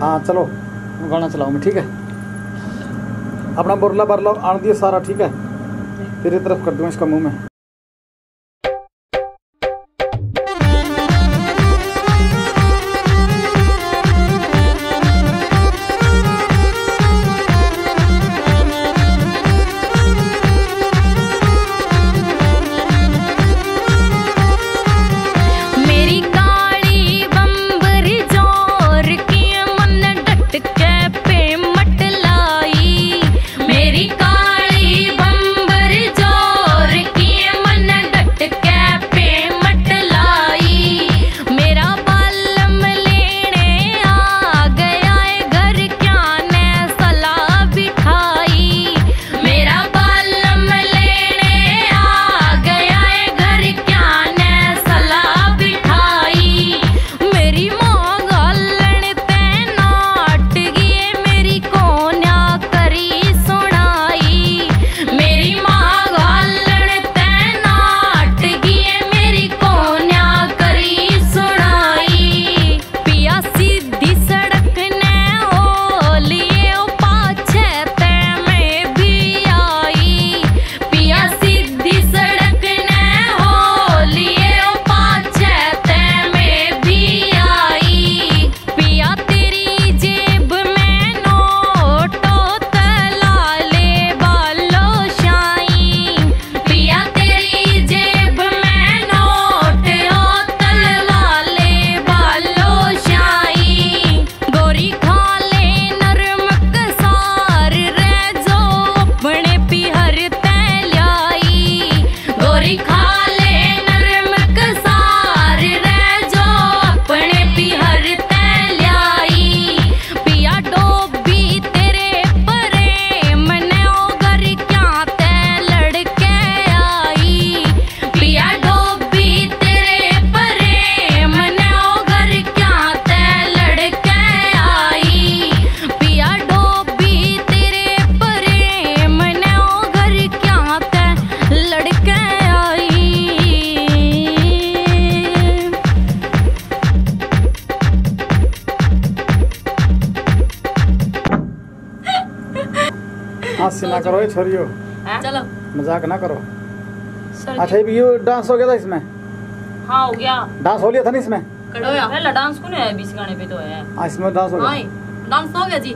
हाँ चलो। गाना चलाओ मैं ठीक है? अपना बुरला बरला आ दिए सारा ठीक है? तेरी तरफ़ कर दूँ इसका मुँह में। मस्त ना करो ये छोरियो। हाँ? चलो। मज़ाक ना करो। अच्छा ये डांस हो गया था इसमें? हाँ हो गया। डांस हो लिया था ना इसमें? पहला डांस कौन है बीस गाने पे तो है हाँ, इसमें डांस हो गया। हाँ, डांस तो हो गया जी।